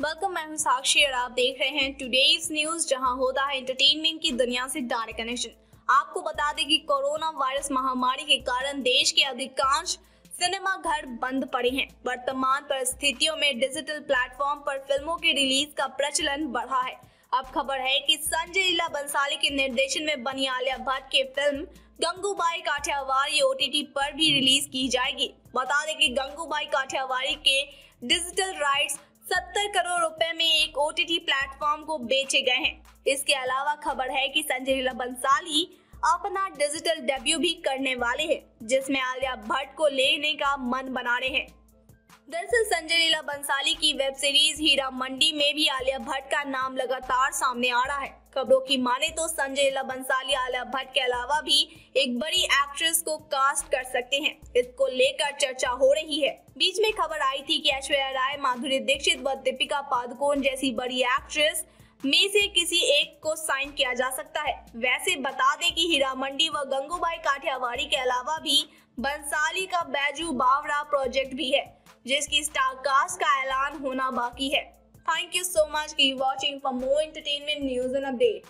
Welcome मैं हूँ साक्षी और आप देख रहे हैं टुडेज न्यूज़ जहाँ होता है एंटरटेनमेंट की दुनिया से डायरेक्ट कनेक्शन आपको बता दें कि कोरोना वायरस महामारी के कारण देश के अधिकांश सिनेमा घर बंद पड़े हैं। वर्तमान परिस्थितियों में डिजिटल प्लेटफॉर्म पर फ़िल्मों के रिलीज़ का प्रचलन बढ़ा है। अब खबर है कि संजय लीला बंसाली के निर्देशन में बनी आलिया भट्ट की फ़िल्म गंगूबाई काठियावाड़ी ओटीटी पर भी रिलीज़ की जाएगी। बता दें कि गंगूबाई काठियावाड़ी के डिजिटल राइट्स 70 करोड़ रुपए में एक ओटीटी प्लेटफॉर्म को बेचे गए हैं। इसके अलावा खबर है कि संजय लीला बंसाली अपना डिजिटल डेब्यू भी करने वाले हैं, जिसमें आलिया भट्ट को लेने का मन बना रहे हैं। दरअसल संजय लीला बंसाली की वेब सीरीज़ हीरा मंडी में भी आलिया भट्ट का नाम लगातार सामने आ रहा है। खबरों की माने तो संजय लीला बंसाली, आलिया भट्ट के अलावा भी एक बड़ी एक्ट्रेस को कास्ट कर सकते हैं। इसको लेकर चर्चा हो रही है। बीच में खबर आई थी कि ऐश्वर्या राय, माधुरी दीक्षित व दीपिका पादुकोण जैसी बड़ी एक्ट्रेस में से किसी एक को साइन किया जा सकता है। वैसे बता दें कि हीरा मंडी व गंगूबाई काठियावाड़ी के अलावा भी बंसाली का बैजू बावरा प्रोजेक्ट भी है। जिसकी स्टार कास्ट का ऐलान होना बाकी है। थैंक यू सो मच की watching for more entertainment news and update